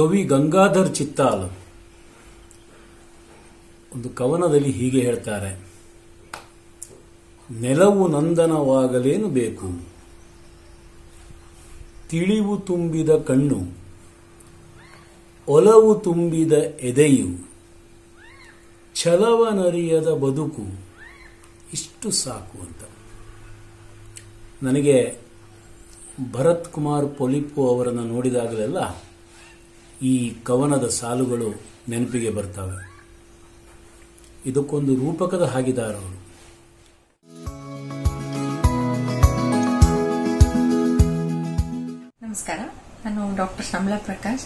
ಕವಿ ಗಂಗಾಧರ್ ಚಿತ್ತಾಲ್ ಒಂದು ಕವನದಲ್ಲಿ ಹೀಗೆ ಹೇಳ್ತಾರೆ, ನೆಲವು ನಂದನವಾಗಲೇನು ಬೇಕು? ತಿಳಿವು ತುಂಬಿದ ಕಣ್ಣು, ಒಲವು ತುಂಬಿದ ಎದೆಯು ಛಲವನರಿಯದ ಬದುಕು ಇಷ್ಟು ಸಾಕು ಅಂತ. ನನಗೆ ಭರತ್ ಕುಮಾರ್ ಪೊಲಿಪು ಅವರನ್ನು ನೋಡಿದಾಗಲೆಲ್ಲ ಈ ಕವನದ ಸಾಲುಗಳು ನೆನಪಿಗೆ ಬರ್ತವೆ. ಇದಕ್ಕೊಂದು ರೂಪಕದ ಹಾಗಿದಾರವರು. ನಮಸ್ಕಾರ. ನಾನು ಡಾಕ್ಟರ್ ಶ್ಯಾಮಲಾ ಪ್ರಕಾಶ್.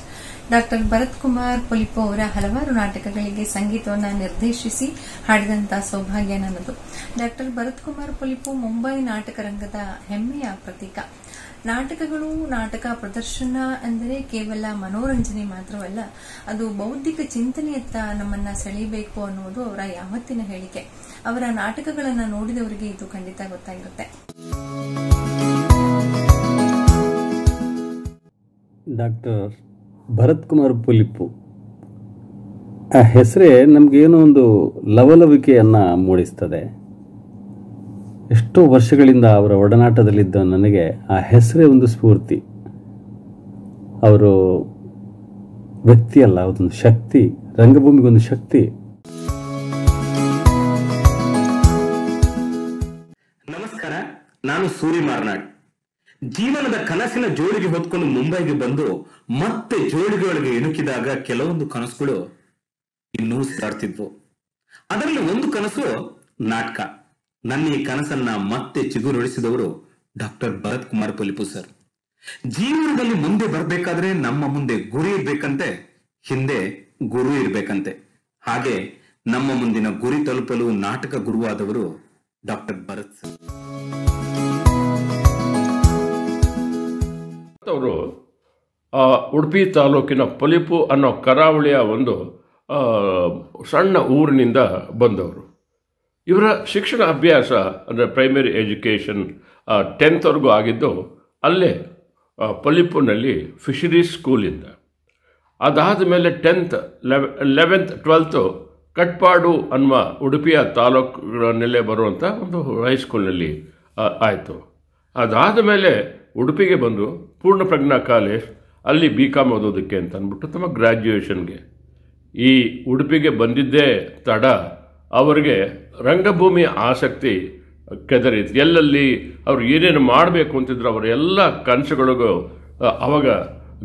ಡಾಕ್ಟರ್ ಭರತ್ ಕುಮಾರ್ ಪೊಲಿಪೋ ಅವರ ಹಲವಾರು ನಾಟಕಗಳಿಗೆ ಸಂಗೀತವನ್ನು ನಿರ್ದೇಶಿಸಿ ಹಾಡಿದಂತ ಸೌಭಾಗ್ಯ ನನ್ನದು. ಡಾಕ್ಟರ್ ಭರತ್ ಕುಮಾರ್ ಪೊಲಿಪೋ ಮುಂಬೈ ನಾಟಕ ರಂಗದ ಹೆಮ್ಮೆಯ ಪ್ರತೀಕ. ನಾಟಕಗಳು ನಾಟಕ ಪ್ರದರ್ಶನ ಅಂದರೆ ಕೇವಲ ಮನೋರಂಜನೆ ಮಾತ್ರವಲ್ಲ, ಅದು ಬೌದ್ಧಿಕ ಚಿಂತನೆಯತ್ತ ನಮ್ಮನ್ನ ಸೆಳೆಯಬೇಕು ಅನ್ನುವುದು ಅವರ ಯಾವತ್ತಿನ ಹೇಳಿಕೆ. ಅವರ ನಾಟಕಗಳನ್ನು ನೋಡಿದವರಿಗೆ ಇದು ಖಂಡಿತ ಗೊತ್ತಾಗಿರುತ್ತೆ. ಡಾಕ್ಟರ್ ಭರತ್ ಕುಮಾರ್ ಪುಲಿಪ್ಪು ಆ ಹೆಸರೇ ನಮಗೇನೋ ಒಂದು ಲವಲವಿಕೆಯನ್ನು ಮೂಡಿಸ್ತದೆ. ಎಷ್ಟೋ ವರ್ಷಗಳಿಂದ ಅವರ ಒಡನಾಟದಲ್ಲಿದ್ದ ನನಗೆ ಆ ಹೆಸರೇ ಒಂದು ಸ್ಫೂರ್ತಿ. ಅವರು ವ್ಯಕ್ತಿ ಅಲ್ಲ ಅದೊಂದು ಶಕ್ತಿ ರಂಗಭೂಮಿಗೊಂದು ಶಕ್ತಿ. ನಮಸ್ಕಾರ, ನಾನು ಸೂರಿ ಮಾರ್ನಾಡ್. ಜೀವನದ ಕನಸಿನ ಜೋಡಿಗೆ ಹೊತ್ಕೊಂಡು ಮುಂಬೈಗೆ ಬಂದು ಮತ್ತೆ ಜೋಳಿಗೆಯೊಳಗೆ ಇಣುಕಿದಾಗ ಕೆಲವೊಂದು ಕನಸುಗಳು ಇನ್ನೂ ಸಾರ್ತಿದ್ವು ಅದರಲ್ಲಿ ಒಂದು ಕನಸು ನಾಟಕ. ನನ್ನ ಈ ಕನಸನ್ನ ಮತ್ತೆ ಚಿಗುರೊಳಿಸಿದವರು ಡಾಕ್ಟರ್ ಭರತ್ ಕುಮಾರ್ ಪೊಲಿಪು ಸರ್. ಜೀವನದಲ್ಲಿ ಮುಂದೆ ಬರಬೇಕಾದ್ರೆ ನಮ್ಮ ಮುಂದೆ ಗುರಿ ಇರ್ಬೇಕಂತೆ, ಹಿಂದೆ ಗುರು ಇರ್ಬೇಕಂತೆ. ಹಾಗೆ ನಮ್ಮ ಮುಂದಿನ ಗುರಿ ತಲುಪಲು ನಾಟಕ ಗುರುವಾದವರು ಡಾಕ್ಟರ್ ಭರತ್ ಸರ್. ಅವರು ಉಡುಪಿ ತಾಲೂಕಿನ ಪೊಲಿಪು ಅನ್ನೋ ಕರಾವಳಿಯ ಒಂದು ಸಣ್ಣ ಊರಿನಿಂದ ಬಂದವರು. ಇವರ ಶಿಕ್ಷಣ ಅಭ್ಯಾಸ, ಅಂದರೆ ಪ್ರೈಮರಿ ಎಜುಕೇಷನ್ ಟೆಂತ್ವರೆಗೂ ಆಗಿದ್ದು, ಅಲ್ಲೇ ಪಲಿಪುನಲ್ಲಿ ಪೊಲಿಪುನಲ್ಲಿ ಫಿಶರೀಸ್ ಸ್ಕೂಲಿಂದ ಅದಾದ ಮೇಲೆ ಟೆಂತ್ ಲೆವೆ ಲೆವೆಂತ್ ಟ್ವೆಲ್ತು ಕಟ್ಪಾಡು ಅನ್ನುವ ಉಡುಪಿಯ ತಾಲೂಕಿನಲ್ಲೇ ಬರುವಂಥ ಒಂದು ಹೈಸ್ಕೂಲ್ನಲ್ಲಿ ಆಯಿತು. ಅದಾದ ಮೇಲೆ ಉಡುಪಿಗೆ ಬಂದು ಪೂರ್ಣ ಪ್ರಜ್ಞಾ ಕಾಲೇಜ್ ಅಲ್ಲಿ ಬಿ ಕಾಮ್ ಓದೋದಕ್ಕೆ ಅಂತ ಅಂದ್ಬಿಟ್ಟು ತಮ್ಮ ಗ್ರ್ಯಾಜುಯೇಷನ್ಗೆ ಈ ಉಡುಪಿಗೆ ಬಂದಿದ್ದೇ ತಡ, ಅವರಿಗೆ ರಂಗಭೂಮಿ ಆಸಕ್ತಿ ಕೆದರಿತ್ತು. ಎಲ್ಲಲ್ಲಿ ಅವರು ಏನೇನು ಮಾಡಬೇಕು ಅಂತಿದ್ರು ಅವರ ಎಲ್ಲ ಕನಸುಗಳಿಗೂ ಅವಾಗ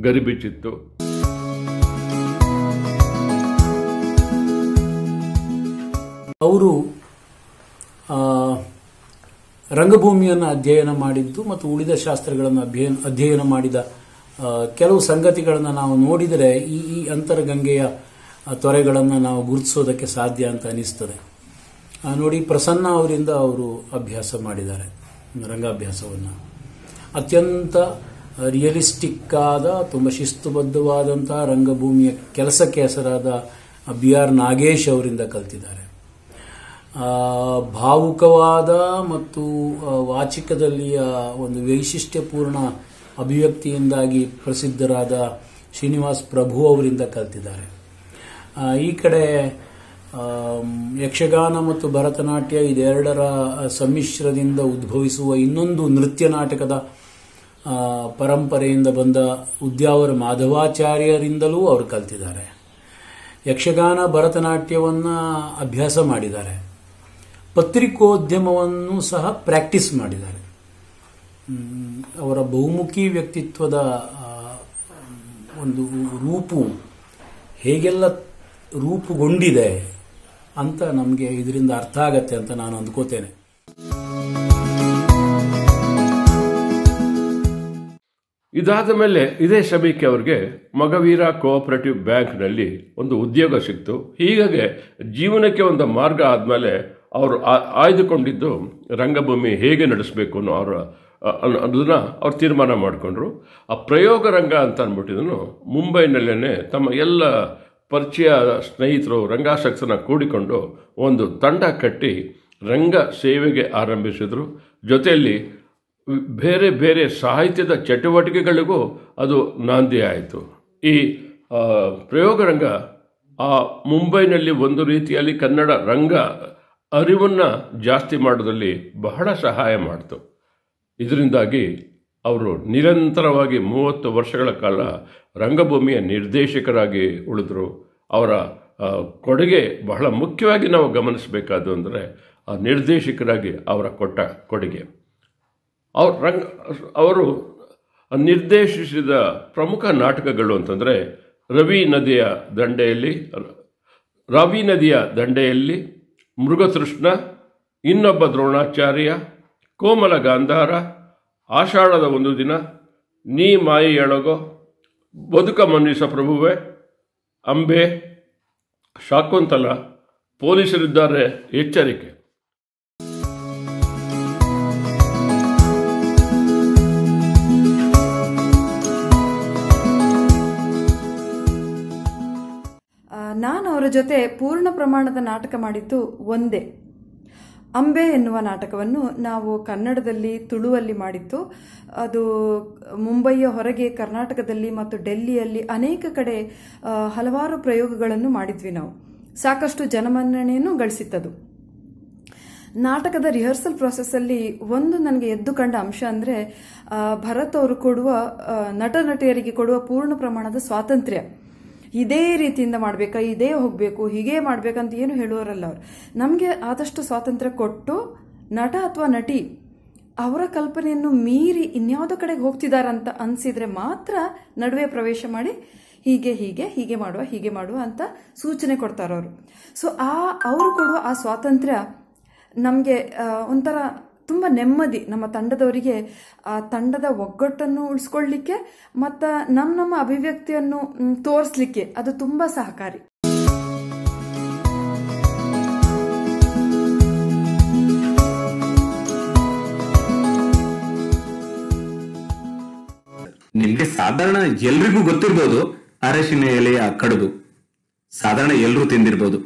ಗರಿಬಿಚ್ಚಿತ್ತು. ಅವರು ರಂಗಭೂಮಿಯನ್ನು ಅಧ್ಯಯನ ಮಾಡಿದ್ದು ಮತ್ತು ಉಳಿದ ಶಾಸ್ತ್ರಗಳನ್ನು ಅಧ್ಯಯನ ಮಾಡಿದ ಕೆಲವು ಸಂಗತಿಗಳನ್ನು ನಾವು ನೋಡಿದರೆ ಈ ಈ ಅಂತರಗಂಗೆಯ ತೊರೆಗಳನ್ನು ನಾವು ಗುರುತಿಸೋದಕ್ಕೆ ಸಾಧ್ಯ ಅಂತ ಅನಿಸ್ತದೆ. ನೋಡಿ ಪ್ರಸನ್ನ ಅವರಿಂದ ಅವರು ಅಭ್ಯಾಸ ಮಾಡಿದ್ದಾರೆ, ರಂಗಾಭ್ಯಾಸವನ್ನು. ಅತ್ಯಂತ ರಿಯಲಿಸ್ಟಿಕ್ ಆದ, ತುಂಬ ಶಿಸ್ತುಬದ್ಧವಾದಂತಹ ರಂಗಭೂಮಿಯ ಕೆಲಸಕ್ಕೆ ಹೆಸರಾದ ಬಿ ಆರ್ ನಾಗೇಶ್ ಅವರಿಂದ ಕಲ್ತಿದ್ದಾರೆ. ಭಾವುಕವಾದ ಮತ್ತು ವಾಚಿಕದಲ್ಲಿಯ ವಾಚಿಕದಲ್ಲಿ ಒಂದು ವೈಶಿಷ್ಟ್ಯಪೂರ್ಣ ಅಭಿವ್ಯಕ್ತಿಯಿಂದಾಗಿ ಪ್ರಸಿದ್ಧರಾದ ಶ್ರೀನಿವಾಸ್ ಪ್ರಭು ಅವರಿಂದ ಕಲ್ತಿದ್ದಾರೆ. ಈ ಕಡೆ ಯಕ್ಷಗಾನ ಮತ್ತು ಭರತನಾಟ್ಯ ಇದೆರಡರ ಸಮ್ಮಿಶ್ರದಿಂದ ಉದ್ಭವಿಸುವ ಇನ್ನೊಂದು ನೃತ್ಯ ನಾಟಕದ ಪರಂಪರೆಯಿಂದ ಬಂದ ಉದ್ಯಾವರ ಮಾಧವಾಚಾರ್ಯರಿಂದಲೂ ಅವರು ಕಲ್ತಿದ್ದಾರೆ. ಯಕ್ಷಗಾನ, ಭರತನಾಟ್ಯವನ್ನು ಅಭ್ಯಾಸ ಮಾಡಿದ್ದಾರೆ. ಪತ್ರಿಕೋದ್ಯಮವನ್ನು ಸಹ ಪ್ರಾಕ್ಟೀಸ್ ಮಾಡಿದ್ದಾರೆ. ಅವರ ಬಹುಮುಖಿ ವ್ಯಕ್ತಿತ್ವದ ಒಂದು ರೂಪು ಹೇಗೆಲ್ಲ ರೂಪುಗೊಂಡಿದೆ ಅಂತ ನಮಗೆ ಇದರಿಂದ ಅರ್ಥ ಆಗತ್ತೆ ಅಂತ ನಾನು ಅಂದ್ಕೋತೇನೆ. ಇದಾದ ಮೇಲೆ ಇದೇ ಶಮೀಕೆ ಅವರಿಗೆ ಮಗವೀರ ಕೋಆಪರೇಟಿವ್ ಬ್ಯಾಂಕ್ನಲ್ಲಿ ಒಂದು ಉದ್ಯೋಗ ಸಿಕ್ತು. ಹೀಗಾಗಿ ಜೀವನಕ್ಕೆ ಒಂದು ಮಾರ್ಗ ಆದಮೇಲೆ ಅವರು ಆಯ್ದುಕೊಂಡಿದ್ದು ರಂಗಭೂಮಿ ಹೇಗೆ ನಡೆಸಬೇಕು ಅನ್ನೋ ಅವರ ಅನ್ನೋದನ್ನು ಅವ್ರು ತೀರ್ಮಾನ ಮಾಡಿಕೊಂಡ್ರು. ಆ ಪ್ರಯೋಗ ರಂಗ ಅಂತ ಅಂದ್ಬಿಟ್ಟಿದ್ದನು ಮುಂಬೈನಲ್ಲೇ ತಮ್ಮ ಎಲ್ಲ ಪರಿಚಯ ಸ್ನೇಹಿತರು ರಂಗಾಸಕ್ತನ ಕೂಡಿಕೊಂಡು ಒಂದು ತಂಡ ಕಟ್ಟಿ ರಂಗ ಸೇವೆಗೆ ಆರಂಭಿಸಿದರು. ಜೊತೆಯಲ್ಲಿ ಬೇರೆ ಬೇರೆ ಸಾಹಿತ್ಯದ ಚಟುವಟಿಕೆಗಳಿಗೂ ಅದು ನಾಂದಿ ಆಯಿತು. ಈ ಪ್ರಯೋಗ ರಂಗ ಆ ಮುಂಬೈನಲ್ಲಿ ಒಂದು ರೀತಿಯಲ್ಲಿ ಕನ್ನಡ ರಂಗ ಅರಿವನ್ನು ಜಾಸ್ತಿ ಮಾಡೋದಲ್ಲಿ ಬಹಳ ಸಹಾಯ ಮಾಡಿತು. ಇದರಿಂದಾಗಿ ಅವರು ನಿರಂತರವಾಗಿ ಮೂವತ್ತು ವರ್ಷಗಳ ಕಾಲ ರಂಗಭೂಮಿಯ ನಿರ್ದೇಶಕರಾಗಿ ಉಳಿದ್ರು. ಅವರ ಕೊಡುಗೆ ಬಹಳ ಮುಖ್ಯವಾಗಿ ನಾವು ಗಮನಿಸಬೇಕಾದ್ದು ಅಂದರೆ ಆ ನಿರ್ದೇಶಕರಾಗಿ ಅವರ ಕೊಟ್ಟ ಕೊಡುಗೆ. ಅವ್ರ ರಂಗ, ಅವರು ನಿರ್ದೇಶಿಸಿದ ಪ್ರಮುಖ ನಾಟಕಗಳು ಅಂತಂದರೆ ರವಿ ನದಿಯ ದಂಡೆಯಲ್ಲಿ, ರವಿ ನದಿಯ ದಂಡೆಯಲ್ಲಿ ಮೃಗತೃಷ್ಣ, ಇನ್ನೊಬ್ಬ ದ್ರೋಣಾಚಾರ್ಯ, ಕೋಮಲ ಗಾಂಧಾರ, ಆಷಾಢದ ಒಂದು ದಿನ, ನೀ ಮಾಯೆಯೊಳಗೋ ಬದುಕ ಮನ್ನಿಸ ಪ್ರಭುವೆ, ಅಂಬೆ, ಶಾಕುಂತಲ, ಪೊಲೀಸರಿದ್ದಾರೆ, ಎಚ್ಚರಿಕೆ. ನಾನು ಅವರ ಜೊತೆ ಪೂರ್ಣ ಪ್ರಮಾಣದ ನಾಟಕ ಮಾಡಿದ್ದು ಒಂದೇ. ಅಂಬೆ ಎನ್ನುವ ನಾಟಕವನ್ನು ನಾವು ಕನ್ನಡದಲ್ಲಿ ತುಳುವಲ್ಲಿ ಮಾಡಿದ್ದು, ಅದು ಮುಂಬಯಿಯ ಹೊರಗೆ ಕರ್ನಾಟಕದಲ್ಲಿ ಮತ್ತು ಡೆಲ್ಲಿಯಲ್ಲಿ ಅನೇಕ ಕಡೆ ಹಲವಾರು ಪ್ರಯೋಗಗಳನ್ನು ಮಾಡಿದ್ವಿ ನಾವು. ಸಾಕಷ್ಟು ಜನಮನ್ನಣೆಯನ್ನು ಗಳಿಸಿತ್ತದು. ನಾಟಕದ ರಿಹರ್ಸಲ್ ಅಲ್ಲಿ ಒಂದು ನನಗೆ ಎದ್ದು ಕಂಡ ಅಂಶ ಅಂದ್ರೆ ಭರತ್ ಅವರು ಕೊಡುವ ನಟ ನಟಿಯರಿಗೆ ಕೊಡುವ ಪೂರ್ಣ ಪ್ರಮಾಣದ ಸ್ವಾತಂತ್ರ್ಯ. ಇದೇ ರೀತಿಯಿಂದ ಮಾಡಬೇಕಾ, ಇದೇ ಹೋಗಬೇಕು, ಹೀಗೆ ಮಾಡ್ಬೇಕಂತ ಏನು ಹೇಳುವರಲ್ಲ ಅವರು. ನಮಗೆ ಆದಷ್ಟು ಸ್ವಾತಂತ್ರ್ಯ ಕೊಟ್ಟು ನಟ ಅಥವಾ ನಟಿ ಅವರ ಕಲ್ಪನೆಯನ್ನು ಮೀರಿ ಇನ್ಯಾವುದೋ ಕಡೆಗೆ ಹೋಗ್ತಿದಾರಂತ ಅನ್ಸಿದ್ರೆ ಮಾತ್ರ ನಡುವೆ ಪ್ರವೇಶ ಮಾಡಿ ಹೀಗೆ ಹೀಗೆ ಹೀಗೆ ಮಾಡುವ ಹೀಗೆ ಮಾಡುವ ಅಂತ ಸೂಚನೆ ಕೊಡ್ತಾರವರು. ಸೊ ಆ, ಅವರು ಕೊಡುವ ಆ ಸ್ವಾತಂತ್ರ್ಯ ನಮಗೆ ಒಂಥರ ತುಂಬ ನೆಮ್ಮದಿ ನಮ್ಮ ತಂಡದವರಿಗೆ ಆ ತಂಡದ ಒಗ್ಗಟ್ಟನ್ನು ಉಳಿಸ್ಕೊಳ್ಳಿಕ್ಕೆ ಮತ್ತು ನಮ್ಮ ನಮ್ಮ ಅಭಿವ್ಯಕ್ತಿಯನ್ನು ತೋರಿಸ್ಲಿಕ್ಕೆ ಅದು ತುಂಬ ಸಹಕಾರಿ. ನಿಮ್ಗೆ ಸಾಧಾರಣ ಎಲ್ರಿಗೂ ಗೊತ್ತಿರ್ಬೋದು ಅರಶಿನ ಎಲೆಯ ಕಡುಬು. ಸಾಧಾರಣ ಎಲ್ಲರೂ ತಿಂದಿರ್ಬೋದು.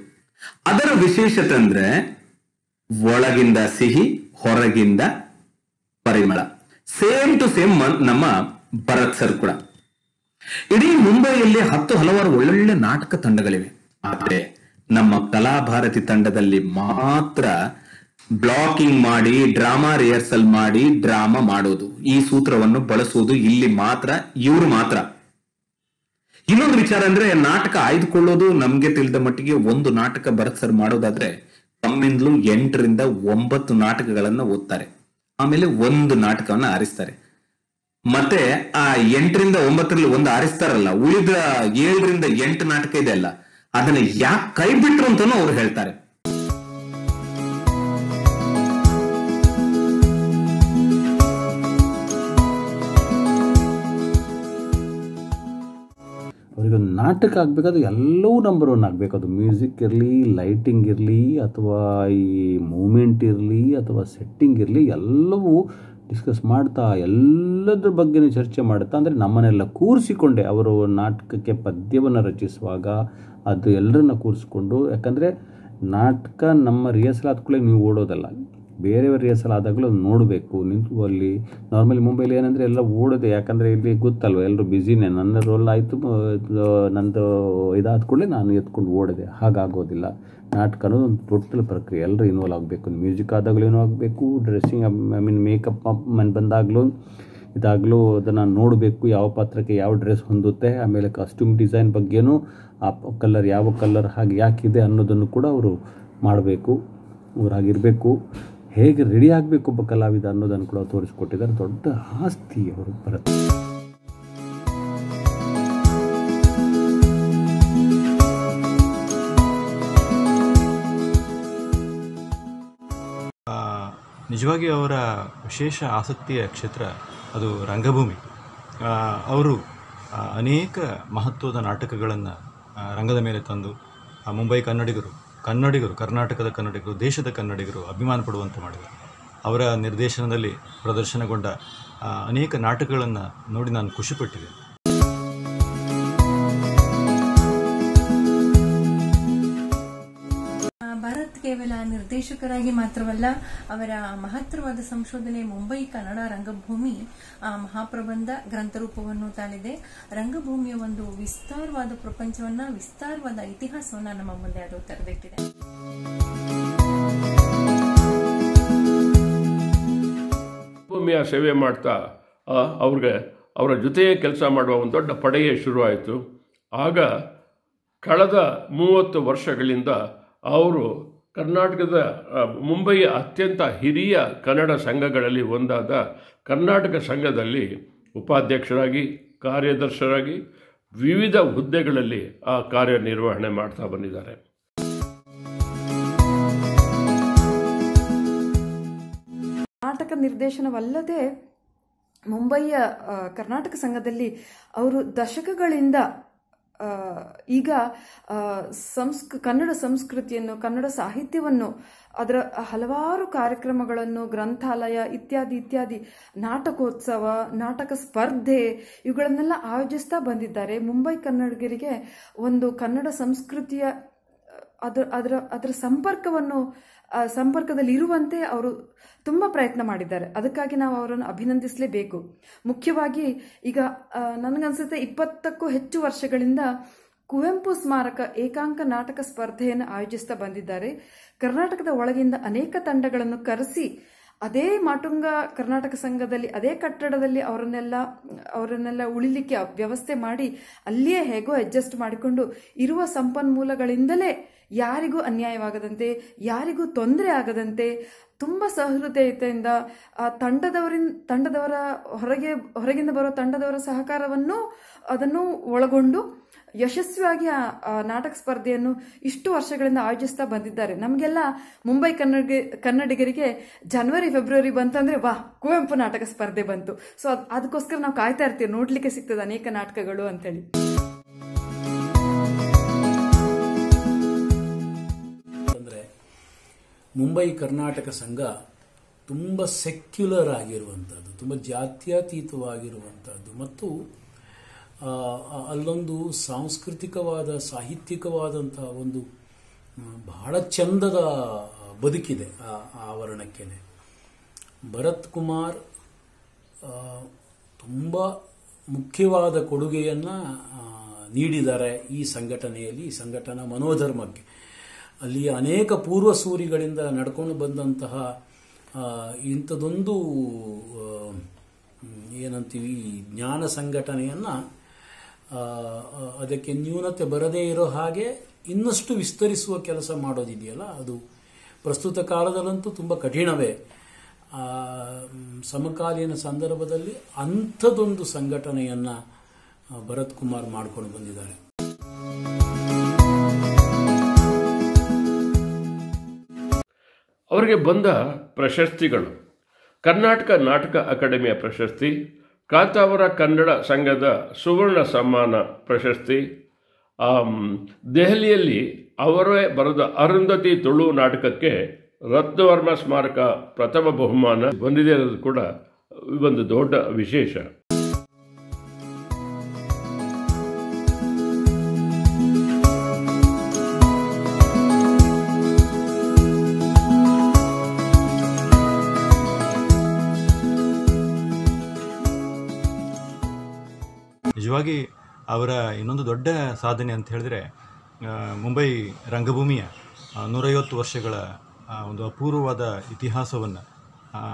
ಅದರ ವಿಶೇಷತೆ ಅಂದ್ರೆ ಒಳಗಿಂದ ಸಿಹಿ, ಹೊರಗಿಂದ ಪರಿಮಳ. ಸೇಮ್ ಟು ಸೇಮ್ ನಮ್ಮ ಭರತ್ ಸರ್ ಕೂಡ. ಇಡೀ ಮುಂಬೈಯಲ್ಲಿ ಹತ್ತು ಹಲವಾರು ಒಳ್ಳೊಳ್ಳೆ ನಾಟಕ ತಂಡಗಳಿವೆ. ಆದ್ರೆ ನಮ್ಮ ಕಲಾಭಾರತಿ ತಂಡದಲ್ಲಿ ಮಾತ್ರ ಬ್ಲಾಕಿಂಗ್ ಮಾಡಿ, ಡ್ರಾಮಾ ರಿಹರ್ಸಲ್ ಮಾಡಿ ಡ್ರಾಮಾ ಮಾಡೋದು. ಈ ಸೂತ್ರವನ್ನು ಬಳಸುವುದು ಇಲ್ಲಿ ಮಾತ್ರ, ಇವರು ಮಾತ್ರ. ಇನ್ನೊಂದು ವಿಚಾರ ಅಂದ್ರೆ ನಾಟಕ ಆಯ್ದುಕೊಳ್ಳೋದು ನಮ್ಗೆ ತಿಳಿದ ಮಟ್ಟಿಗೆ ಒಂದು ನಾಟಕ ಭರತ್ ಸರ್ ಮಾಡೋದಾದ್ರೆ ತಮ್ಮಿಂದಲೂ ಎಂಟರಿಂದ ಒಂಬತ್ತು ನಾಟಕಗಳನ್ನ ಓದ್ತಾರೆ. ಆಮೇಲೆ ಒಂದು ನಾಟಕವನ್ನ ಆರಿಸ್ತಾರೆ. ಮತ್ತೆ ಆ ಎಂಟರಿಂದ ಒಂಬತ್ತರಲ್ಲಿ ಒಂದು ಆರಿಸ್ತಾರಲ್ಲ, ಉಳಿದ ಏಳರಿಂದ ಎಂಟು ನಾಟಕ ಇದೆ ಅಲ್ಲ, ಅದನ್ನ ಯಾಕೆ ಕೈ ಬಿಟ್ರು ಅಂತಾನು ಅವ್ರು ಹೇಳ್ತಾರೆ. ನಾಟಕ ಆಗಬೇಕಾದ್ರೆ ಎಲ್ಲವೂ ನಂಬರ್ ಒನ್ ಆಗಬೇಕು. ಅದು ಮ್ಯೂಸಿಕ್ ಇರಲಿ ಲೈಟಿಂಗ್ ಇರಲಿ, ಅಥವಾ ಈ ಮೂಮೆಂಟ್ ಇರಲಿ, ಅಥವಾ ಸೆಟ್ಟಿಂಗ್ ಇರಲಿ, ಎಲ್ಲವೂ ಡಿಸ್ಕಸ್ ಮಾಡ್ತಾ, ಎಲ್ಲದ್ರ ಬಗ್ಗೆನೂ ಚರ್ಚೆ ಮಾಡುತ್ತಾ, ಅಂದರೆ ನಮ್ಮನ್ನೆಲ್ಲ ಕೂರಿಸಿಕೊಂಡೆ ಅವರು ನಾಟಕಕ್ಕೆ ಪದ್ಯವನ್ನು ರಚಿಸುವಾಗ ಅದು ಎಲ್ಲರನ್ನ ಕೂರಿಸ್ಕೊಂಡು. ಯಾಕಂದರೆ ನಾಟಕ ನಮ್ಮ ರಿಹರ್ಸಲ್ ಆದ್ಕೊಳ್ಳೆ ನೀವು ಓಡೋದಲ್ಲ. ಬೇರೆಯವ್ರ ರಿಹರ್ಸಲ್ ನೋಡಬೇಕು. ನಿಂತು ಅಲ್ಲಿ ನಾರ್ಮಲಿ ಮುಂಬೈಲಿ ಏನಂದರೆ ಎಲ್ಲ ಓಡೋದೆ. ಯಾಕಂದರೆ ಇಲ್ಲಿ ಗೊತ್ತಲ್ವ ಎಲ್ಲರೂ ಬ್ಯುಸಿನೇ ನನ್ನ ರೋಲ್ ಆಯಿತು ನಂದು ಇದಾದ ಕೂಡಲೇ ನಾನು ಎತ್ಕೊಂಡು ಓಡಿದೆ. ಹಾಗಾಗೋದಿಲ್ಲ. ನಾಟಕ ಅನ್ನೋದು ಒಂದು ಟೋಟಲ್ ಪ್ರಕ್ರಿಯೆ. ಎಲ್ಲರೂ ಇನ್ವಾಲ್ವ್ ಆಗಬೇಕು. ಮ್ಯೂಸಿಕ್ ಆದಾಗಲೂ ಏನೂ ಆಗಬೇಕು. ಡ್ರೆಸ್ಸಿಂಗ್ ಐ ಮೀನ್ ಮೇಕಪ್ ಮನೆ ಬಂದಾಗಲೂ, ಇದಾಗಲೂ ಅದನ್ನು ನೋಡಬೇಕು. ಯಾವ ಪಾತ್ರಕ್ಕೆ ಯಾವ ಡ್ರೆಸ್ ಹೊಂದುತ್ತೆ. ಆಮೇಲೆ ಕಾಸ್ಟ್ಯೂಮ್ ಡಿಸೈನ್ ಬಗ್ಗೆನೂ, ಆ ಕಲರ್ ಯಾವ ಕಲರ್ ಹಾಗೆ ಯಾಕಿದೆ ಅನ್ನೋದನ್ನು ಕೂಡ ಅವರು ಮಾಡಬೇಕು. ಅವ್ರು ಹಾಗಿರಬೇಕು ಹೇಗೆ ರೆಡಿ ಆಗಬೇಕು ಒಬ್ಬ ಕಲಾವಿದ ಅನ್ನೋದನ್ನು ಕೂಡ ತೋರಿಸ್ಕೊಟ್ಟಿದ್ದಾರೆ. ದೊಡ್ಡ ಆಸ್ತಿ ಅವರು ಭರತ್ ಆ, ನಿಜವಾಗಿ ಅವರ ವಿಶೇಷ ಆಸಕ್ತಿಯ ಕ್ಷೇತ್ರ ಅದು ರಂಗಭೂಮಿ. ಅವರು ಅನೇಕ ಮಹತ್ವದ ನಾಟಕಗಳನ್ನು ರಂಗದ ಮೇಲೆ ತಂದು ಮುಂಬೈ ಕನ್ನಡಿಗರು ಕನ್ನಡಿಗರು, ಕರ್ನಾಟಕದ ಕನ್ನಡಿಗರು, ದೇಶದ ಕನ್ನಡಿಗರು ಅಭಿಮಾನ ಪಡುವಂತೆ ಮಾಡಿದರು. ಅವರ ನಿರ್ದೇಶನದಲ್ಲಿ ಪ್ರದರ್ಶನಗೊಂಡ ಅನೇಕ ನಾಟಕಗಳನ್ನು ನೋಡಿ ನಾನು ಖುಷಿಪಟ್ಟಿದೆ ನಿರ್ದೇಶಕರಾಗಿ ಮಾತ್ರವಲ್ಲ, ಅವರ ಮಹತ್ತರವಾದ ಸಂಶೋಧನೆ ಮುಂಬೈ, ಕನ್ನಡ ರಂಗಭೂಮಿ ಮಹಾಪ್ರಬಂಧ ಗ್ರಂಥರೂಪವನ್ನು ತಾಳಿದೆ. ರಂಗಭೂಮಿಯ ಒಂದು ವಿಸ್ತಾರವಾದ ಪ್ರಪಂಚವನ್ನ, ವಿಸ್ತಾರವಾದ ಇತಿಹಾಸವನ್ನ ನಮ್ಮ ಮುಂದೆ ಅದು ತೆರೆದಿಟ್ಟಿದೆ. ಭೂಮಿಯ ಸೇವೆ ಮಾಡ್ತಾ ಅವ್ರಿಗೆ, ಅವರ ಜೊತೆಯೇ ಕೆಲಸ ಮಾಡುವ ಒಂದು ದೊಡ್ಡ ಪಡೆಯೇ ಶುರುವಾಯಿತು. ಆಗ, ಕಳೆದ ಮೂವತ್ತು ವರ್ಷಗಳಿಂದ, ಅವರು ಕರ್ನಾಟಕದ ಮುಂಬಯಿಯ ಅತ್ಯಂತ ಹಿರಿಯ ಕನ್ನಡ ಸಂಘಗಳಲ್ಲಿ ಒಂದಾದ ಕರ್ನಾಟಕ ಸಂಘದಲ್ಲಿ ಉಪಾಧ್ಯಕ್ಷರಾಗಿ, ಕಾರ್ಯದರ್ಶರಾಗಿ ವಿವಿಧ ಹುದ್ದೆಗಳಲ್ಲಿ ಆ ಕಾರ್ಯನಿರ್ವಹಣೆ ಮಾಡ್ತಾ ಬಂದಿದ್ದಾರೆ. ನಾಟಕ ನಿರ್ದೇಶನವಲ್ಲದೆ ಮುಂಬಯಿಯ ಕರ್ನಾಟಕ ಸಂಘದಲ್ಲಿ ಅವರು ದಶಕಗಳಿಂದ ಈಗ ಸಂಸ್ಕ, ಕನ್ನಡ ಸಂಸ್ಕೃತಿಯನ್ನು, ಕನ್ನಡ ಸಾಹಿತ್ಯವನ್ನು, ಅದರ ಹಲವಾರು ಕಾರ್ಯಕ್ರಮಗಳನ್ನು, ಗ್ರಂಥಾಲಯ ಇತ್ಯಾದಿ ಇತ್ಯಾದಿ, ನಾಟಕೋತ್ಸವ, ನಾಟಕ ಸ್ಪರ್ಧೆ, ಇವುಗಳನ್ನೆಲ್ಲ ಆಯೋಜಿಸ್ತಾ ಬಂದಿದ್ದಾರೆ. ಮುಂಬೈ ಕನ್ನಡಿಗರಿಗೆ ಒಂದು ಕನ್ನಡ ಸಂಸ್ಕೃತಿಯ, ಅದರ ಅದರ ಅದರ ಸಂಪರ್ಕವನ್ನು ಸಂಪರ್ಕದಲ್ಲಿ ಇರುವಂತೆ ಅವರು ತುಂಬ ಪ್ರಯತ್ನ ಮಾಡಿದ್ದಾರೆ. ಅದಕ್ಕಾಗಿ ನಾವು ಅವರನ್ನು ಅಭಿನಂದಿಸಲೇಬೇಕು. ಮುಖ್ಯವಾಗಿ ಈಗ ನನಗನ್ಸುತ್ತೆ ಇಪ್ಪತ್ತಕ್ಕೂ ಹೆಚ್ಚು ವರ್ಷಗಳಿಂದ ಕುವೆಂಪು ಸ್ಮಾರಕ ಏಕಾಂಕ ನಾಟಕ ಸ್ಪರ್ಧೆಯನ್ನು ಆಯೋಜಿಸ್ತಾ ಬಂದಿದ್ದಾರೆ. ಕರ್ನಾಟಕದ ಒಳಗಿಂದ ಅನೇಕ ತಂಡಗಳನ್ನು ಕರೆಸಿ ಅದೇ ಮಾಟುಂಗ ಕರ್ನಾಟಕ ಸಂಘದಲ್ಲಿ, ಅದೇ ಕಟ್ಟಡದಲ್ಲಿ ಅವರನ್ನೆಲ್ಲ ಅವರನ್ನೆಲ್ಲ ಉಳಿಲಿಕ್ಕೆ ವ್ಯವಸ್ಥೆ ಮಾಡಿ ಅಲ್ಲಿಯೇ ಹೇಗೋ ಅಡ್ಜಸ್ಟ್ ಮಾಡಿಕೊಂಡು ಇರುವ ಸಂಪನ್ಮೂಲಗಳಿಂದಲೇ ಯಾರಿಗೂ ಅನ್ಯಾಯವಾಗದಂತೆ, ಯಾರಿಗೂ ತೊಂದರೆ ಆಗದಂತೆ ತುಂಬ ಸಹೃದಯತೆಯಿಂದ ಆ ತಂಡದವರಿಂದ ತಂಡದವರ ಹೊರಗೆ, ಹೊರಗಿಂದ ಬರೋ ತಂಡದವರ ಸಹಕಾರವನ್ನು ಅದನ್ನು ಒಳಗೊಂಡು ಯಶಸ್ವಿಯಾಗಿ ಆ ನಾಟಕ ಸ್ಪರ್ಧೆಯನ್ನು ಇಷ್ಟು ವರ್ಷಗಳಿಂದ ಆಯೋಜಿಸ್ತಾ ಬಂದಿದ್ದಾರೆ. ನಮಗೆಲ್ಲ ಮುಂಬೈ ಕನ್ನಡ ಕನ್ನಡಿಗರಿಗೆ ಜನವರಿ, ಫೆಬ್ರವರಿ ಬಂತಂದ್ರೆ ವಾ ಕುವೆಂಪು ನಾಟಕ ಸ್ಪರ್ಧೆ ಬಂತು. ಸೊ ಅದಕ್ಕೋಸ್ಕರ ನಾವು ಕಾಯ್ತಾ ಇರ್ತೀವಿ, ನೋಡ್ಲಿಕ್ಕೆ ಸಿಗ್ತದೆ ಅನೇಕ ನಾಟಕಗಳು ಅಂತೇಳಿ. ಮುಂಬೈ ಕರ್ನಾಟಕ ಸಂಘ ತುಂಬ ಸೆಕ್ಯುಲರ್ ಆಗಿರುವಂಥದ್ದು ತುಂಬ ಜಾತ್ಯತೀತವಾಗಿರುವಂಥದ್ದು ಮತ್ತು ಅಲ್ಲೊಂದು ಸಾಂಸ್ಕೃತಿಕವಾದ ಸಾಹಿತ್ಯಿಕವಾದಂತಹ ಒಂದು ಬಹಳ ಚಂದದ ಬದುಕಿದೆ ಆ ಆವರಣಕ್ಕೆ ಭರತ್ ಕುಮಾರ್ ತುಂಬ ಮುಖ್ಯವಾದ ಕೊಡುಗೆಯನ್ನು ನೀಡಿದ್ದಾರೆ ಈ ಸಂಘಟನೆಯಲ್ಲಿ, ಈ ಸಂಘಟನಾ ಮನೋಧರ್ಮಕ್ಕೆ. ಅಲ್ಲಿ ಅನೇಕ ಪೂರ್ವ ಸೂರಿಗಳಿಂದ ನಡ್ಕೊಂಡು ಬಂದಂತಹ ಇಂಥದೊಂದು ಏನಂತೀವಿ ಜ್ಞಾನ ಸಂಘಟನೆಯನ್ನು ಅದಕ್ಕೆ ನ್ಯೂನತೆ ಬರದೇ ಇರೋ ಹಾಗೆ ಇನ್ನಷ್ಟು ವಿಸ್ತರಿಸುವ ಕೆಲಸ ಮಾಡೋದಿದೆಯಲ್ಲ, ಅದು ಪ್ರಸ್ತುತ ಕಾಲದಲ್ಲಂತೂ ತುಂಬ ಕಠಿಣವೇ. ಸಮಕಾಲೀನ ಸಂದರ್ಭದಲ್ಲಿ ಅಂಥದ್ದೊಂದು ಸಂಘಟನೆಯನ್ನು ಭರತ್ ಕುಮಾರ್ ಮಾಡ್ಕೊಂಡು ಬಂದಿದ್ದಾರೆ. ಅವರಿಗೆ ಬಂದ ಪ್ರಶಸ್ತಿಗಳು. ಕರ್ನಾಟಕ ನಾಟಕ ಅಕಾಡೆಮಿಯ ಪ್ರಶಸ್ತಿ ಕಾತಾವರ ಕನ್ನಡ ಸಂಘದ ಸುವರ್ಣ ಸಮ್ಮಾನ ಪ್ರಶಸ್ತಿ. ದೆಹಲಿಯಲ್ಲಿ ಅವರೇ ಬರೆದ ಅರುಂಧತಿ ತುಳು ನಾಟಕಕ್ಕೆ ರತ್ನವರ್ಮ ಸ್ಮಾರಕ ಪ್ರಥಮ ಬಹುಮಾನ ಬಂದಿದೆ ಅನ್ನೋದು ಕೂಡ ಒಂದು ದೊಡ್ಡ ವಿಶೇಷ. ನಿಜವಾಗಿ ಅವರ ಇನ್ನೊಂದು ದೊಡ್ಡ ಸಾಧನೆ ಅಂತ ಹೇಳಿದ್ರೆ ಮುಂಬೈ ರಂಗಭೂಮಿಯ ನೂರೈವತ್ತು ವರ್ಷಗಳ ಒಂದು ಅಪೂರ್ವವಾದ ಇತಿಹಾಸವನ್ನು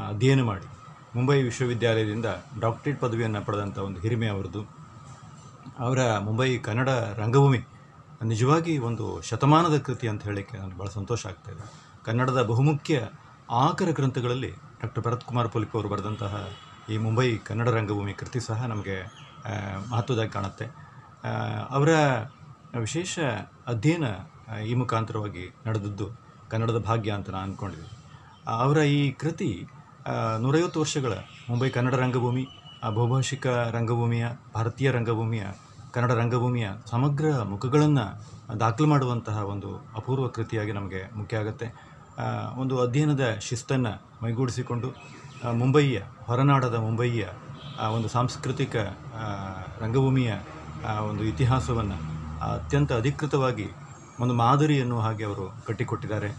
ಅಧ್ಯಯನ ಮಾಡಿ ಮುಂಬೈ ವಿಶ್ವವಿದ್ಯಾಲಯದಿಂದ ಡಾಕ್ಟರೇಟ್ ಪದವಿಯನ್ನು ಪಡೆದಂಥ ಒಂದು ಹಿರಿಮೆ ಅವರದು. ಅವರ ಮುಂಬೈ ಕನ್ನಡ ರಂಗಭೂಮಿ ನಿಜವಾಗಿ ಒಂದು ಶತಮಾನದ ಕೃತಿ ಅಂತ ಹೇಳಲಿಕ್ಕೆ ನನಗೆ ಭಾಳ ಸಂತೋಷ ಆಗ್ತಾ ಇದೆ. ಕನ್ನಡದ ಬಹುಮುಖ್ಯ ಆಕರ ಗ್ರಂಥಗಳಲ್ಲಿ ಡಾಕ್ಟರ್ ಭರತ್ ಕುಮಾರ್ ಪೊಲಿಪ್ ಅವರು ಬರೆದಂತಹ ಈ ಮುಂಬೈ ಕನ್ನಡ ರಂಗಭೂಮಿ ಕೃತಿ ಸಹ ನಮಗೆ ಮಹತ್ವದಾಗಿ ಕಾಣುತ್ತೆ. ಅವರ ವಿಶೇಷ ಅಧ್ಯಯನ ಈ ಮುಖಾಂತರವಾಗಿ ನಡೆದದ್ದು ಕನ್ನಡದ ಭಾಗ್ಯ ಅಂತ ನಾನು ಅಂದ್ಕೊಂಡಿದ್ದೆ ಅವರ ಈ ಕೃತಿ ನೂರೈವತ್ತು ವರ್ಷಗಳ ಮುಂಬೈ ಕನ್ನಡ ರಂಗಭೂಮಿ ಭೌಭಾಷಿಕ ರಂಗಭೂಮಿಯ, ಭಾರತೀಯ ರಂಗಭೂಮಿಯ, ಕನ್ನಡ ರಂಗಭೂಮಿಯ ಸಮಗ್ರ ಮುಖಗಳನ್ನು ದಾಖಲು ಮಾಡುವಂತಹ ಒಂದು ಅಪೂರ್ವ ಕೃತಿಯಾಗಿ ನಮಗೆ ಮುಖ್ಯ ಆಗುತ್ತೆ. ಒಂದು ಅಧ್ಯಯನದ ಶಿಸ್ತನ್ನು ಮೈಗೂಡಿಸಿಕೊಂಡು ಮುಂಬಯಿಯ ಹೊರನಾಡದ ಮುಂಬಯಿಯ ಒಂದು ಸಾಂಸ್ಕೃತಿಕ ರಂಗಭೂಮಿಯ, ಆ, ಒಂದು ಇತಿಹಾಸವನ್ನು ಅತ್ಯಂತ ಅಧಿಕೃತವಾಗಿ ಒಂದು ಮಾದರಿ ಎನ್ನುವ ಹಾಗೆ ಅವರು ಕಟ್ಟಿಕೊಟ್ಟಿದ್ದಾರೆ.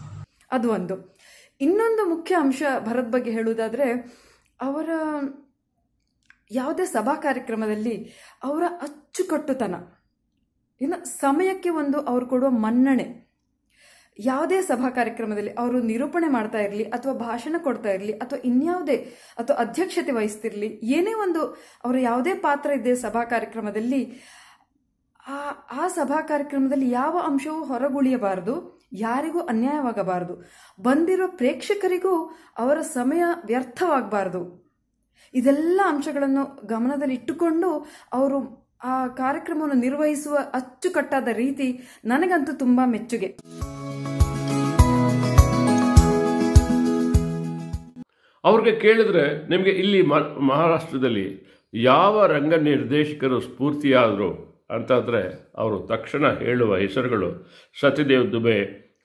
ಅದು ಒಂದು. ಇನ್ನೊಂದು ಮುಖ್ಯ ಅಂಶ ಭರತ್ ಬಗ್ಗೆ ಹೇಳುವುದಾದರೆ, ಅವರ ಯಾವುದೇ ಸಭಾ ಕಾರ್ಯಕ್ರಮದಲ್ಲಿ ಅವರ ಅಚ್ಚುಕಟ್ಟುತನ. ಇನ್ನು ಸಮಯಕ್ಕೆ ಒಂದು ಅವ್ರು ಕೊಡುವ ಮನ್ನಣೆ. ಯಾವುದೇ ಸಭಾ ಕಾರ್ಯಕ್ರಮದಲ್ಲಿ ಅವರು ನಿರೂಪಣೆ ಮಾಡ್ತಾ ಇರಲಿ ಅಥವಾ ಭಾಷಣ ಕೊಡ್ತಾ ಇರಲಿ ಅಥವಾ ಇನ್ಯಾವುದೇ ಅಥವಾ ಅಧ್ಯಕ್ಷತೆ ವಹಿಸ್ತಿರಲಿ, ಏನೇ ಒಂದು ಅವರ ಯಾವುದೇ ಪಾತ್ರ ಇದೆ ಸಭಾ ಕಾರ್ಯಕ್ರಮದಲ್ಲಿ, ಆ ಆ ಸಭಾ ಕಾರ್ಯಕ್ರಮದಲ್ಲಿ ಯಾವ ಅಂಶವೂ ಹೊರಗುಳಿಯಬಾರದು, ಯಾರಿಗೂ ಅನ್ಯಾಯವಾಗಬಾರದು. ಬಂದಿರೋ ಪ್ರೇಕ್ಷಕರಿಗೂ ಅವರ ಸಮಯ ವ್ಯರ್ಥವಾಗಬಾರದು. ಇದೆಲ್ಲ ಅಂಶಗಳನ್ನು ಗಮನದಲ್ಲಿಟ್ಟುಕೊಂಡು ಅವರು ಆ ಕಾರ್ಯಕ್ರಮವನ್ನು ನಿರ್ವಹಿಸುವ ಅಚ್ಚುಕಟ್ಟಾದ ರೀತಿ ನನಗಂತೂ ತುಂಬಾ ಮೆಚ್ಚುಗೆ. ಅವ್ರಿಗೆ ಕೇಳಿದ್ರೆ ನಿಮಗೆ ಇಲ್ಲಿ ಮಹಾರಾಷ್ಟ್ರದಲ್ಲಿ ಯಾವ ರಂಗ ನಿರ್ದೇಶಕರು ಸ್ಫೂರ್ತಿಯಾದರು ಅಂತಂದರೆ ಅವರು ತಕ್ಷಣ ಹೇಳುವ ಹೆಸರುಗಳು ಸತ್ಯದೇವ್ ದುಬೆ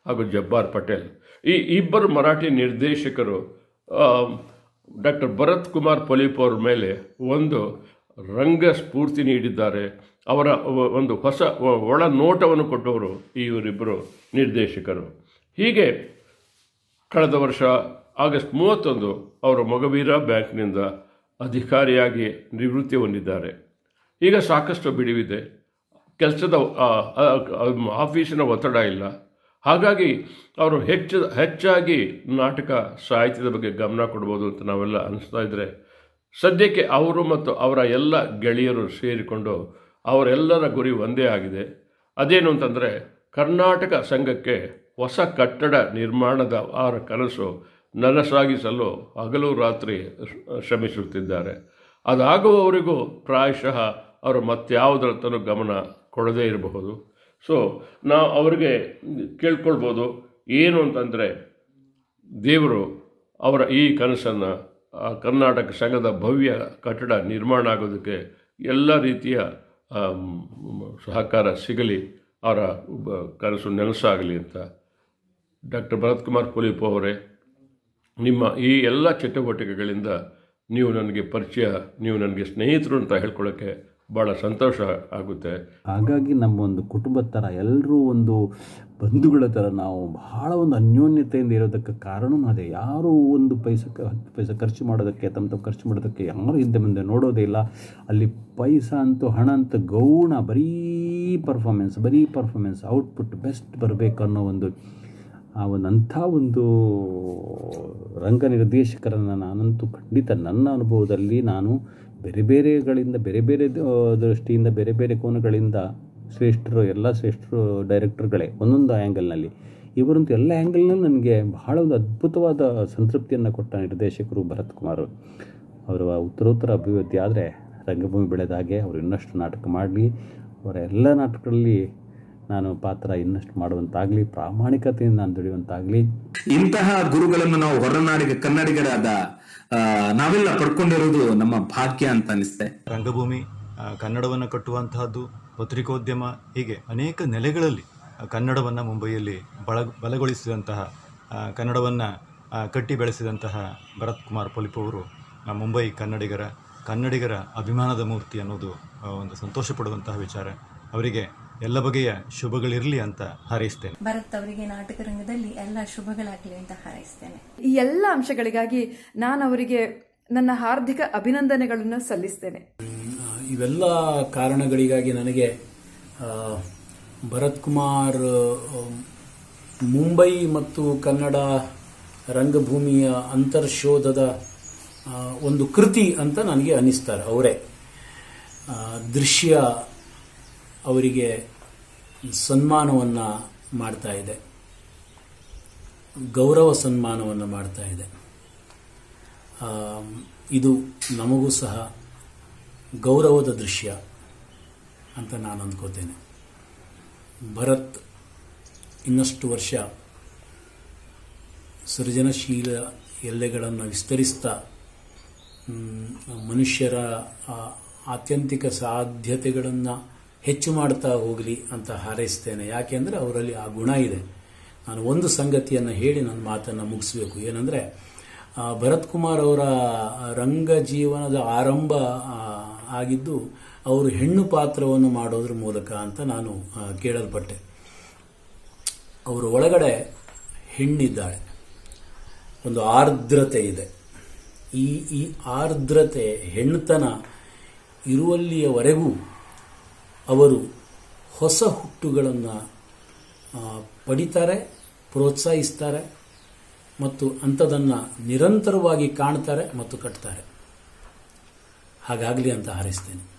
ಹಾಗೂ ಜಬ್ಬಾರ್ ಪಟೇಲ್. ಈ ಇಬ್ಬರು ಮರಾಠಿ ನಿರ್ದೇಶಕರು ಡಾಕ್ಟರ್ ಭರತ್ ಕುಮಾರ್ ಪೊಲೀಪ್ ಅವ್ರ ಮೇಲೆ ಒಂದು ರಂಗ ಸ್ಫೂರ್ತಿ ನೀಡಿದ್ದಾರೆ. ಅವರ ಒಂದು ಹೊಸ ಒಳ ನೋಟವನ್ನು ಕೊಟ್ಟವರು ಇವರಿಬ್ಬರು ನಿರ್ದೇಶಕರು. ಹೀಗೆ ಕಳೆದ ವರ್ಷ ಆಗಸ್ಟ್ ಮೂವತ್ತೊಂದು ಅವರು ಮೊಗವೀರ ಬ್ಯಾಂಕ್ನಿಂದ ಅಧಿಕಾರಿಯಾಗಿ ನಿವೃತ್ತಿ ಹೊಂದಿದ್ದಾರೆ. ಈಗ ಸಾಕಷ್ಟು ಬಿಡುವಿದೆ. ಕೆಲಸದ ಆಫೀಸಿನ ಒತ್ತಡ ಇಲ್ಲ. ಹಾಗಾಗಿ ಅವರು ಹೆಚ್ಚು, ಹೆಚ್ಚಾಗಿ ನಾಟಕ ಸಾಹಿತ್ಯದ ಬಗ್ಗೆ ಗಮನ ಕೊಡ್ಬೋದು ಅಂತ ನಾವೆಲ್ಲ ಅನಿಸ್ತಾ ಇದ್ದರೆ ಸದ್ಯಕ್ಕೆ ಅವರು ಮತ್ತು ಅವರ ಎಲ್ಲ ಗೆಳೆಯರು ಸೇರಿಕೊಂಡು ಅವರೆಲ್ಲರ ಗುರಿ ಒಂದೇ ಆಗಿದೆ. ಅದೇನು ಅಂತಂದರೆ ಕರ್ನಾಟಕ ಸಂಘಕ್ಕೆ ಹೊಸ ಕಟ್ಟಡ ನಿರ್ಮಾಣದ ಅವರ ಕನಸು ನನಸಾಗಿಸಲು ಹಗಲು ರಾತ್ರಿ ಶ್ರಮಿಸುತ್ತಿದ್ದಾರೆ. ಅದಾಗುವವರಿಗೂ ಪ್ರಾಯಶಃ ಅವರು ಮತ್ಯಾವುದರತ್ತನೂ ಗಮನ ಕೊಡದೇ ಇರಬಹುದು. ಸೊ ನಾವು ಅವರಿಗೆ ಕೇಳ್ಕೊಳ್ಬೋದು, ಏನು ಅಂತಂದರೆ ದೇವರು ಅವರ ಈ ಕನಸನ್ನು ಕರ್ನಾಟಕ ಸಂಘದ ಭವ್ಯ ಕಟ್ಟಡ ನಿರ್ಮಾಣ ಆಗೋದಕ್ಕೆ ಎಲ್ಲ ರೀತಿಯ ಸಹಕಾರ ಸಿಗಲಿ, ಅವರ ಕನಸು ನೆನಸಾಗಲಿ ಅಂತ ಡಾಕ್ಟರ್ ಭರತ್ ಕುಮಾರ್ ಪುಲೀಪ್ ಅವರೇ, ನಿಮ್ಮ ಈ ಎಲ್ಲ ಚಟುವಟಿಕೆಗಳಿಂದ ನೀವು ನನಗೆ ಪರಿಚಯ, ನೀವು ನನಗೆ ಸ್ನೇಹಿತರು ಅಂತ ಹೇಳ್ಕೊಳ್ಳೋಕ್ಕೆ ಭಾಳ ಸಂತೋಷ ಆಗುತ್ತೆ. ಹಾಗಾಗಿ ನಮ್ಮ ಒಂದು ಕುಟುಂಬದ ಥರ ಎಲ್ಲರೂ ಒಂದು ಬಂಧುಗಳ ಥರ ನಾವು ಬಹಳ ಒಂದು ಅನ್ಯೋನ್ಯತೆಯಿಂದ ಇರೋದಕ್ಕೆ ಕಾರಣವೂ ಅದೇ. ಯಾರೂ ಒಂದು ಪೈಸಕ್ಕೆ ಹತ್ತು ಪೈಸೆ ಖರ್ಚು ಮಾಡೋದಕ್ಕೆ, ತಮ್ಮ ತಮ್ಮ ಖರ್ಚು ಮಾಡೋದಕ್ಕೆ ಯಾರು ಹಿಂದೆ ಮುಂದೆ ನೋಡೋದೇ ಇಲ್ಲ. ಅಲ್ಲಿ ಪೈಸ ಅಂತೂ ಹಣ ಅಂತ ಗೌಣ, ಬರೀ ಪರ್ಫಾರ್ಮೆನ್ಸ್ ಬರೀ ಪರ್ಫಾರ್ಮೆನ್ಸ್ ಔಟ್ಪುಟ್ ಬೆಸ್ಟ್ ಬರಬೇಕು ಅನ್ನೋ ಒಂದು, ಆ ಒಂದು ಅಂಥ ಒಂದು ರಂಗ ನಿರ್ದೇಶಕರನ್ನು ನಾನಂತೂ ಖಂಡಿತ ನನ್ನ ಅನುಭವದಲ್ಲಿ ನಾನು ಬೇರೆ ಬೇರೆಗಳಿಂದ ಬೇರೆ ಬೇರೆ ದೃಷ್ಟಿಯಿಂದ, ಬೇರೆ ಬೇರೆ ಕೋನಗಳಿಂದ ಶ್ರೇಷ್ಠರು, ಎಲ್ಲ ಶ್ರೇಷ್ಠರು, ಡೈರೆಕ್ಟರ್ಗಳೇ ಒಂದೊಂದು ಆ್ಯಂಗಲ್ನಲ್ಲಿ ಇವರಂತೂ ಎಲ್ಲ ಆ್ಯಂಗಲ್ನಲ್ಲೂ ನನಗೆ ಬಹಳ ಒಂದು ಅದ್ಭುತವಾದ ಸಂತೃಪ್ತಿಯನ್ನು ಕೊಟ್ಟ ನಿರ್ದೇಶಕರು ಭರತ್ ಕುಮಾರ್. ಅವರ ಉತ್ತರೋತ್ತರ ಅಭಿವೃದ್ಧಿ ಆದರೆ ರಂಗಭೂಮಿ ಬೆಳೆದ ಹಾಗೆ ಅವರು ಇನ್ನಷ್ಟು ನಾಟಕ ಮಾಡಲಿ, ಅವರ ಎಲ್ಲ ನಾಟಕಗಳಲ್ಲಿ ನಾನು ಪಾತ್ರ ಇನ್ನಷ್ಟು ಮಾಡುವಂತಾಗಲಿ, ಪ್ರಾಮಾಣಿಕತೆಯಿಂದ ನಾನು ದುಡಿಯುವಂತಾಗಲಿ. ಇಂತಹ ಗುರುಗಳನ್ನು ನಾವು ಹೊರನಾಡಿಗೆ ಕನ್ನಡಿಗರಾದ ನಾವೆಲ್ಲ ಪಡ್ಕೊಂಡಿರೋದು ನಮ್ಮ ಭಾಗ್ಯ ಅಂತ ಅನಿಸ್ತೆ. ರಂಗಭೂಮಿ ಕನ್ನಡವನ್ನ ಕಟ್ಟುವಂತಹದ್ದು, ಪತ್ರಿಕೋದ್ಯಮ, ಹೀಗೆ ಅನೇಕ ನೆಲೆಗಳಲ್ಲಿ ಕನ್ನಡವನ್ನ ಮುಂಬೈಯಲ್ಲಿ ಬಳ ಬಲಗೊಳಿಸಿದಂತಹ ಕನ್ನಡವನ್ನು ಕಟ್ಟಿ ಬೆಳೆಸಿದಂತಹ ಭರತ್ ಕುಮಾರ್ ಪೊಲಿಪ್ ಅವರು ಮುಂಬೈ ಕನ್ನಡಿಗರ ಕನ್ನಡಿಗರ ಅಭಿಮಾನದ ಮೂರ್ತಿ ಅನ್ನೋದು ಒಂದು ಸಂತೋಷ ಪಡುವಂತಹ ವಿಚಾರ. ಅವರಿಗೆ ಎಲ್ಲ ಬಗೆಯ ಶುಭಗಳಿರಲಿ ಅಂತ ಹಾರೈಸ್ತೇನೆ. ಭರತ್ ಅವರಿಗೆ ನಾಟಕ ರಂಗದಲ್ಲಿ ಎಲ್ಲ ಶುಭಗಳಾಗಲಿ ಅಂತ ಹಾರೈಸ್ತೇನೆ. ಈ ಎಲ್ಲ ಅಂಶಗಳಿಗಾಗಿ ನಾನು ಅವರಿಗೆ ನನ್ನ ಹಾರ್ದಿಕ ಅಭಿನಂದನೆಗಳನ್ನು ಸಲ್ಲಿಸ್ತೇನೆ. ಇವೆಲ್ಲ ಕಾರಣಗಳಿಗಾಗಿ ನನಗೆ ಭರತ್ ಕುಮಾರ್ ಮುಂಬೈ ಮತ್ತು ಕನ್ನಡ ರಂಗಭೂಮಿಯ ಅಂತರ್ಶೋಧದ ಒಂದು ಕೃತಿ ಅಂತ ನನಗೆ ಅನ್ನಿಸ್ತಾರೆ ಅವರೇ. ದೃಶ್ಯ ಅವರಿಗೆ ಸನ್ಮಾನವನ್ನು ಮಾಡ್ತಾ ಇದೆ. ಗೌರವ ಸನ್ಮಾನವನ್ನು ಮಾಡ್ತಾ ಇದೆ. ಇದು ನಮಗೂ ಸಹ ಗೌರವದ ದೃಶ್ಯ ಅಂತ ನಾನು ಅಂದ್ಕೋತೇನೆ. ಭರತ್ ಇನ್ನಷ್ಟು ವರ್ಷ ಸೃಜನಶೀಲ ಎಲ್ಲೆಗಳನ್ನು ವಿಸ್ತರಿಸ್ತಾ ಮನುಷ್ಯರ ಆತ್ಯಂತಿಕ ಸಾಧ್ಯತೆಗಳನ್ನು ಹೆಚ್ಚು ಮಾಡ್ತಾ ಹೋಗಲಿ ಅಂತ ಹಾರೈಸ್ತೇನೆ. ಯಾಕೆಂದರೆ ಅವರಲ್ಲಿ ಆ ಗುಣ ಇದೆ. ನಾನು ಒಂದು ಸಂಗತಿಯನ್ನು ಹೇಳಿ ನನ್ನ ಮಾತನ್ನು ಮುಗಿಸ್ಬೇಕು. ಏನಂದರೆ ಭರತ್ ಕುಮಾರ್ ಅವರ ರಂಗ ಜೀವನದ ಆರಂಭ ಆಗಿದ್ದು ಅವರು ಹೆಣ್ಣು ಪಾತ್ರವನ್ನು ಮಾಡೋದ್ರ ಮೂಲಕ ಅಂತ ನಾನು ಕೇಳಲ್ಪಟ್ಟೆ. ಅವರ ಒಳಗಡೆ ಹೆಣ್ಣಿದ್ದಾಳೆ ಒಂದು ಆರ್ದ್ರತೆ ಇದೆ. ಈ ಈ ಆರ್ದ್ರತೆ, ಹೆಣ್ಣುತನ ಇರುವಲ್ಲಿಯವರೆಗೂ ಅವರು ಹೊಸ ಹುಟ್ಟುಗಳನ್ನು ಪಡಿತಾರೆ ಪ್ರೋತ್ಸಾಹಿಸ್ತಾರೆ ಮತ್ತು ಅಂಥದನ್ನು ನಿರಂತರವಾಗಿ ಕಾಣ್ತಾರೆ ಮತ್ತು ಕಟ್ತಾರೆ. ಹಾಗಾಗಲಿ ಅಂತ ಹಾರೈಸ್ತೇನೆ.